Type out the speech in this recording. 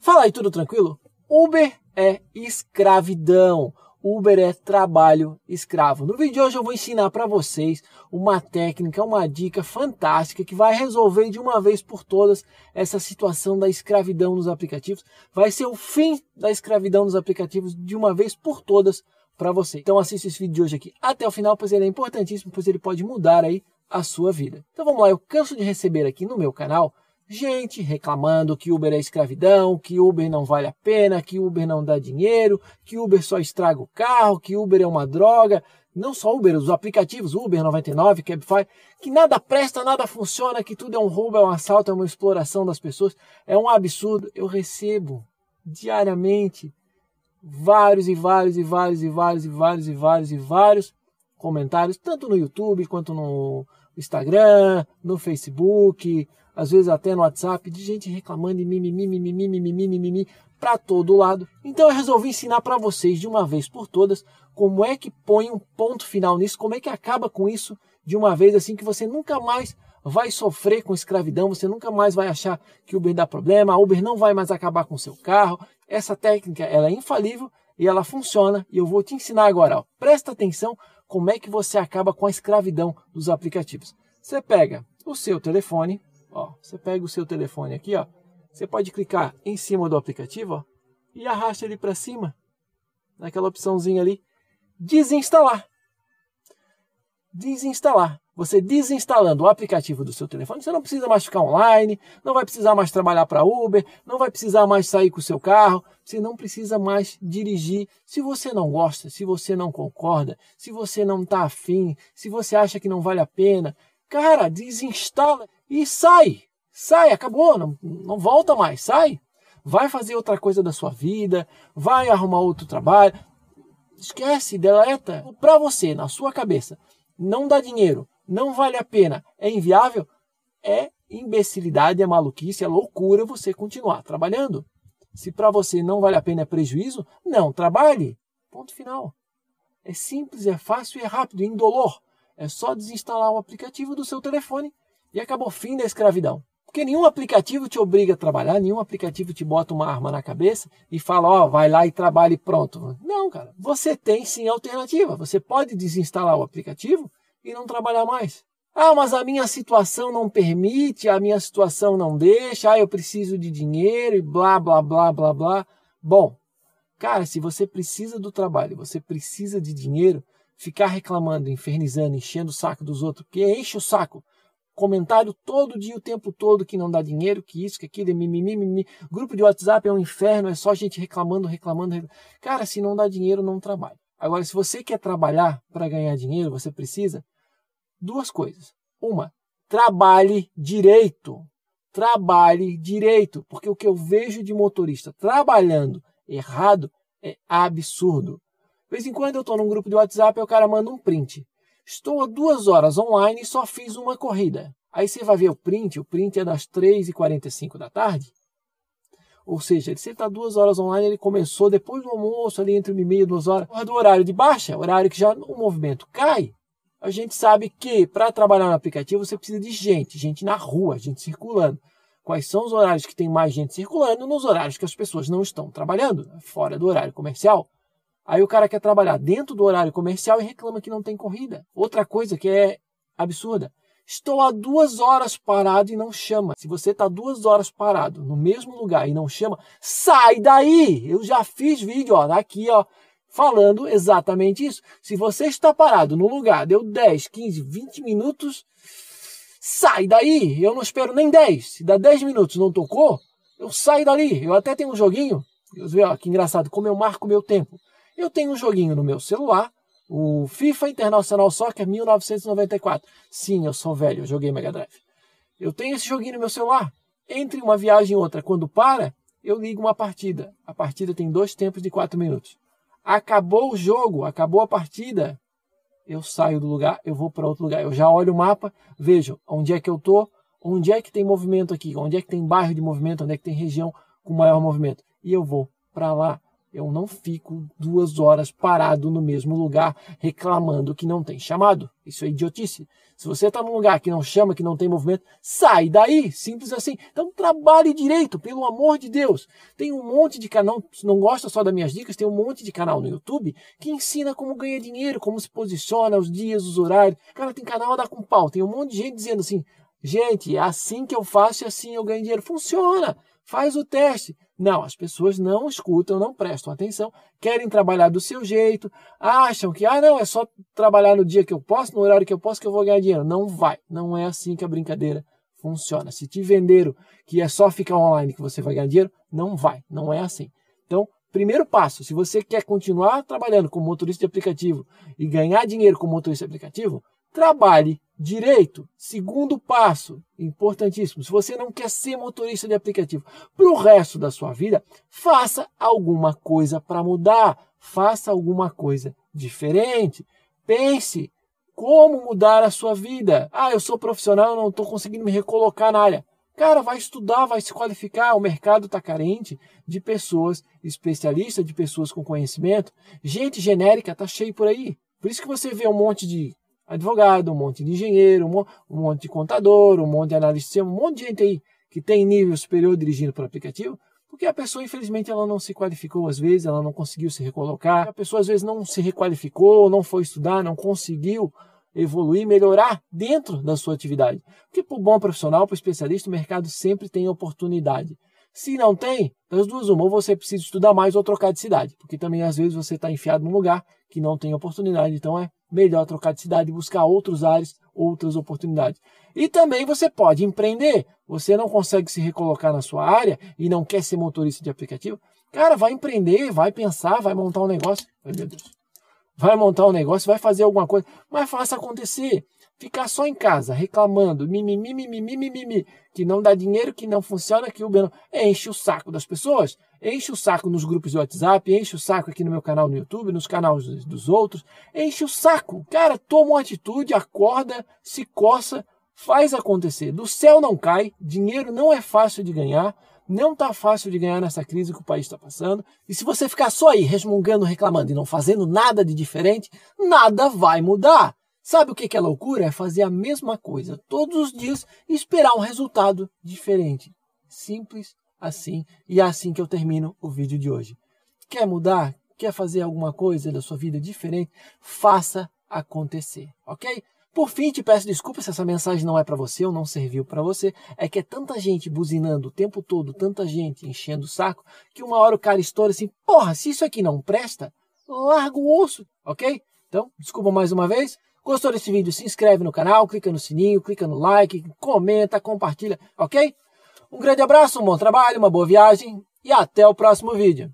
Fala aí, tudo tranquilo? Uber é escravidão. Uber é trabalho escravo. No vídeo de hoje eu vou ensinar para vocês uma técnica, uma dica fantástica que vai resolver de uma vez por todas essa situação da escravidão nos aplicativos. Vai ser o fim da escravidão nos aplicativos de uma vez por todas para você. Então assista esse vídeo de hoje aqui até o final, pois ele é importantíssimo, pois ele pode mudar aí a sua vida. Então vamos lá, eu canso de receber aqui no meu canal gente reclamando que Uber é escravidão, que Uber não vale a pena, que Uber não dá dinheiro, que Uber só estraga o carro, que Uber é uma droga. Não só Uber, os aplicativos Uber 99, Cabify, que nada presta, nada funciona, que tudo é um roubo, é um assalto, é uma exploração das pessoas, é um absurdo. Eu recebo diariamente vários e vários e vários e vários e vários e vários e vários comentários, tanto no YouTube quanto no Instagram, no Facebook, às vezes até no WhatsApp, de gente reclamando de mimimi, mimimi, mimimi, mimimi, para todo lado. Então eu resolvi ensinar para vocês de uma vez por todas como é que põe um ponto final nisso, como é que acaba com isso de uma vez assim que você nunca mais vai sofrer com escravidão, você nunca mais vai achar que Uber dá problema, a Uber não vai mais acabar com seu carro. Essa técnica ela é infalível e ela funciona e eu vou te ensinar agora. Ó. Presta atenção como é que você acaba com a escravidão dos aplicativos. Você pega o seu telefone, Ó, você pega o seu telefone aqui, ó, você pode clicar em cima do aplicativo ó, e arrasta ele para cima, naquela opçãozinha ali, desinstalar. Desinstalar. Você desinstalando o aplicativo do seu telefone, você não precisa mais ficar online, não vai precisar mais trabalhar para Uber, não vai precisar mais sair com o seu carro, você não precisa mais dirigir. Se você não gosta, se você não concorda, se você não está afim, se você acha que não vale a pena, cara, desinstala e sai. Sai, acabou, não, não volta mais, sai. Vai fazer outra coisa da sua vida, vai arrumar outro trabalho. Esquece, deleta. Para você, na sua cabeça, não dá dinheiro, não vale a pena, é inviável, é imbecilidade, é maluquice, é loucura você continuar trabalhando. Se para você não vale a pena é prejuízo, não trabalhe. Ponto final. É simples, é fácil e é rápido, indolor. É só desinstalar o aplicativo do seu telefone e acabou o fim da escravidão. Porque nenhum aplicativo te obriga a trabalhar, nenhum aplicativo te bota uma arma na cabeça e fala, ó, oh, vai lá e trabalhe pronto. Não, cara. Você tem sim alternativa. Você pode desinstalar o aplicativo e não trabalhar mais. Ah, mas a minha situação não permite, a minha situação não deixa, ah, eu preciso de dinheiro e blá, blá, blá, blá, blá. Bom, cara, se você precisa do trabalho, você precisa de dinheiro, ficar reclamando, infernizando, enchendo o saco dos outros, porque enche o saco comentário todo dia, o tempo todo, que não dá dinheiro, que isso, que aquilo, mimimi, mimimi. Grupo de WhatsApp é um inferno, é só gente reclamando, reclamando, reclamando. Cara, se não dá dinheiro, não trabalha. Agora, se você quer trabalhar para ganhar dinheiro, você precisa duas coisas. Uma, trabalhe direito. Trabalhe direito. Porque o que eu vejo de motorista trabalhando errado é absurdo. De vez em quando eu estou num grupo de WhatsApp e o cara manda um print. Estou há duas horas online e só fiz uma corrida. Aí você vai ver o print, o print é das 3h45 da tarde. Ou seja, ele está duas horas online, ele começou depois do almoço, ali entre uma e meia e duas horas, do horário de baixa, horário que já o movimento cai. A gente sabe que para trabalhar no aplicativo você precisa de gente, gente na rua, gente circulando. Quais são os horários que tem mais gente circulando nos horários que as pessoas não estão trabalhando, fora do horário comercial? Aí o cara quer trabalhar dentro do horário comercial e reclama que não tem corrida. Outra coisa que é absurda. Estou há duas horas parado e não chama. Se você está duas horas parado no mesmo lugar e não chama, sai daí! Eu já fiz vídeo ó, aqui, ó, falando exatamente isso. Se você está parado no lugar, deu 10, 15, 20 minutos, sai daí! Eu não espero nem 10. Se dá 10 minutos não tocou, eu saio dali. Eu até tenho um joguinho. Ó, que engraçado, como eu marco meu tempo. Eu tenho um joguinho no meu celular, o FIFA Internacional Soccer 1994. Sim, eu sou velho, eu joguei Mega Drive. Eu tenho esse joguinho no meu celular. Entre uma viagem e outra, quando para, eu ligo uma partida. A partida tem dois tempos de quatro minutos. Acabou o jogo, acabou a partida, eu saio do lugar, eu vou para outro lugar. Eu já olho o mapa, vejo onde é que eu tô, onde é que tem movimento aqui, onde é que tem bairro de movimento, onde é que tem região com maior movimento. E eu vou para lá Eu não fico duas horas parado no mesmo lugar reclamando que não tem chamado. Isso é idiotice. Se você está num lugar que não chama, que não tem movimento, sai daí. Simples assim. Então trabalhe direito, pelo amor de Deus. Tem um monte de canal, não gosta só das minhas dicas, tem um monte de canal no YouTube que ensina como ganhar dinheiro, como se posiciona, os dias, os horários. Cara, tem canal a dar com pau. Tem um monte de gente dizendo assim, gente, é assim que eu faço e assim eu ganho dinheiro. Funciona. Faz o teste. Não, as pessoas não escutam, não prestam atenção, querem trabalhar do seu jeito, acham que, ah, não, é só trabalhar no dia que eu posso, no horário que eu posso, que eu vou ganhar dinheiro. Não vai. Não é assim que a brincadeira funciona. Se te venderam que é só ficar online que você vai ganhar dinheiro, não vai. Não é assim. Então, primeiro passo, se você quer continuar trabalhando como motorista de aplicativo e ganhar dinheiro como motorista de aplicativo, trabalhe direito. Segundo passo, importantíssimo. Se você não quer ser motorista de aplicativo para o resto da sua vida, faça alguma coisa para mudar. Faça alguma coisa diferente. Pense como mudar a sua vida. Ah, eu sou profissional, não estou conseguindo me recolocar na área. Cara, vai estudar, vai se qualificar. O mercado está carente de pessoas especialistas, de pessoas com conhecimento. Gente genérica está cheio por aí. Por isso que você vê um monte de advogado, um monte de engenheiro, um monte de contador, um monte de analista, um monte de gente aí que tem nível superior dirigindo para o aplicativo, porque a pessoa, infelizmente, ela não se qualificou às vezes, ela não conseguiu se recolocar, a pessoa às vezes não se requalificou, não foi estudar, não conseguiu evoluir, melhorar dentro da sua atividade. Porque para o bom profissional, para o especialista, o mercado sempre tem oportunidade. Se não tem, das duas uma, ou você precisa estudar mais ou trocar de cidade, porque também às vezes você está enfiado num lugar que não tem oportunidade, então é melhor trocar de cidade e buscar outros ares, outras oportunidades. E também você pode empreender. Você não consegue se recolocar na sua área e não quer ser motorista de aplicativo? Cara, vai empreender, vai pensar, vai montar um negócio. Ai, meu Deus. Vai montar um negócio, vai fazer alguma coisa, mas faça acontecer. Ficar só em casa reclamando, mimimi, mimimi, mimimi, que não dá dinheiro, que não funciona, que o Uber não... Enche o saco das pessoas, enche o saco nos grupos de WhatsApp, enche o saco aqui no meu canal no YouTube, nos canais dos outros, enche o saco. Cara, toma uma atitude, acorda, se coça, faz acontecer. Do céu não cai, dinheiro não é fácil de ganhar, não está fácil de ganhar nessa crise que o país está passando. E se você ficar só aí resmungando, reclamando e não fazendo nada de diferente, nada vai mudar. Sabe o que é loucura? É fazer a mesma coisa todos os dias e esperar um resultado diferente. Simples assim. E é assim que eu termino o vídeo de hoje. Quer mudar? Quer fazer alguma coisa da sua vida diferente? Faça acontecer, ok? Por fim, te peço desculpas se essa mensagem não é para você ou não serviu para você. É que é tanta gente buzinando o tempo todo, tanta gente enchendo o saco, que uma hora o cara estoura assim: porra, se isso aqui não presta, larga o osso, ok? Então, desculpa mais uma vez. Gostou desse vídeo? Se inscreve no canal, clica no sininho, clica no like, comenta, compartilha, ok? Um grande abraço, um bom trabalho, uma boa viagem e até o próximo vídeo.